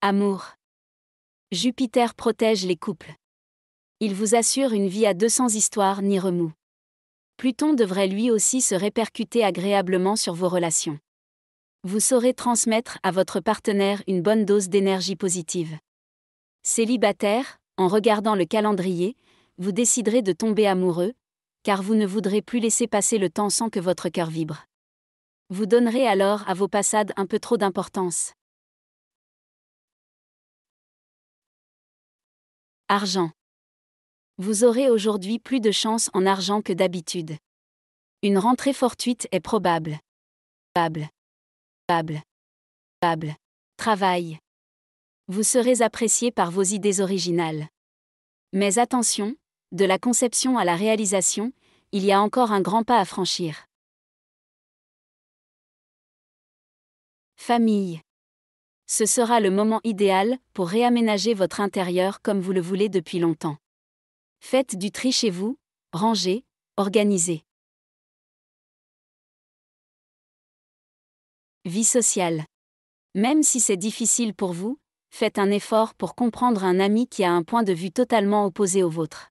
Amour. Jupiter protège les couples. Il vous assure une vie à 200 histoires ni remous. Pluton devrait lui aussi se répercuter agréablement sur vos relations. Vous saurez transmettre à votre partenaire une bonne dose d'énergie positive. Célibataire, en regardant le calendrier, vous déciderez de tomber amoureux, car vous ne voudrez plus laisser passer le temps sans que votre cœur vibre. Vous donnerez alors à vos passades un peu trop d'importance. Argent. Vous aurez aujourd'hui plus de chance en argent que d'habitude. Une rentrée fortuite est probable. Probable. Probable. Probable. Travail. Vous serez apprécié par vos idées originales. Mais attention, de la conception à la réalisation, il y a encore un grand pas à franchir. Famille ce sera le moment idéal pour réaménager votre intérieur comme vous le voulez depuis longtemps. Faites du tri chez vous, rangez, organisez. Vie sociale. Même si c'est difficile pour vous, faites un effort pour comprendre un ami qui a un point de vue totalement opposé au vôtre.